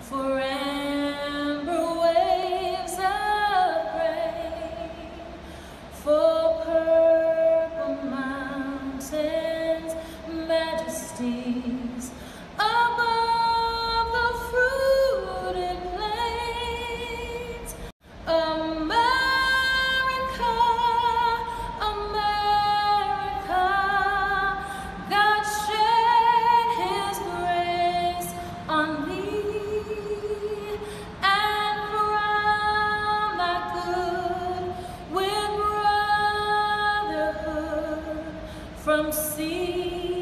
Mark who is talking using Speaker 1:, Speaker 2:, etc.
Speaker 1: for amber waves of for purple mountains, majesties from sea.